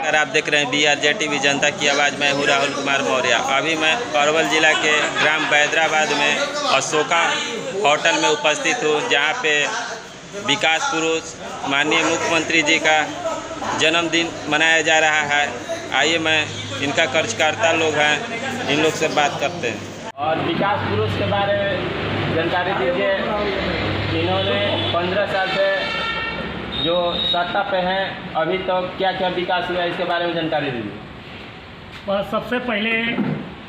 अगर आप देख रहे हैं B R J T V जनता की आवाज़, मैं हूँ राहुल कुमार मौर्य। अभी मैं अरवल जिला के ग्राम बैदराबाद में अशोका होटल में उपस्थित हूँ, जहाँ पे विकास पुरुष, माननीय मुख्यमंत्री जी का जन्मदिन मनाया जा रहा है। आइए मैं, इनका कर्जकर्ता लोग हैं, इन लोग से बात करते हैं। और विकास पुरुष के बारे में जानकारी दीजिए। इन्होंने पंद्रह साल से जो सत्ता पे हैं, अभी तक तो क्या क्या विकास हुआ इसके बारे में जानकारी दीजिए। सबसे पहले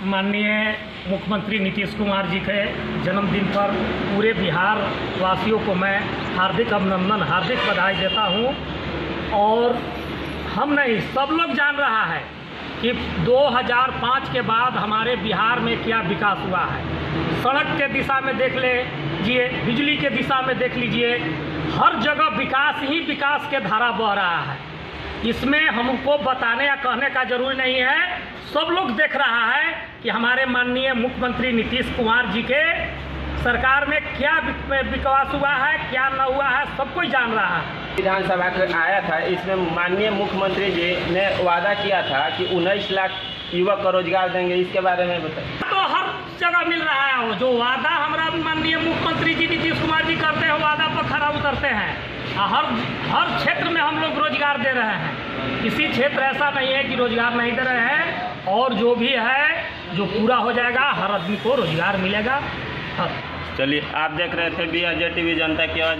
माननीय मुख्यमंत्री नीतीश कुमार जी के जन्मदिन पर पूरे बिहार वासियों को मैं हार्दिक अभिनंदन, हार्दिक बधाई देता हूँ। और हम नहीं सब लोग जान रहा है कि 2005 के बाद हमारे बिहार में क्या विकास हुआ है। सड़क के दिशा में देख लीजिए, बिजली के दिशा में देख लीजिए, हर जगह विकास ही विकास के धारा बह रहा है। इसमें हमको बताने या कहने का ज़रूरी नहीं है। सब लोग देख रहा है कि हमारे माननीय मुख्यमंत्री नीतीश कुमार जी के सरकार में क्या विकास हुआ है, क्या न हुआ है, सब कोई जान रहा है। विधानसभा के आया था इसमें माननीय मुख्यमंत्री जी ने वादा किया था कि उन्नीस लाख युवक को रोज़गार देंगे इसके बारे में बताइए। तो हर जगह मिल रहा है जो वादा हमारा माननीय मुख्यमंत्री जी नीतीश कुमार जी करते हैं वादा पर खरा उतरते हैं। हर हर क्षेत्र में हम लोग रोज़गार दे रहे हैं। किसी क्षेत्र ऐसा नहीं है कि रोज़गार नहीं दे रहे हैं और जो भी है जो पूरा हो जाएगा हर आदमी को रोज़गार मिलेगा। चलिए आप देख रहे थे B R J T V जनता की आवाज़।